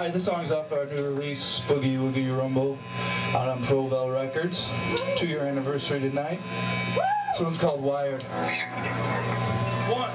Alright, this song's off our new release, Boogie Woogie Rumble, out on Provel Records. Two year anniversary tonight. This one's called Wired. One,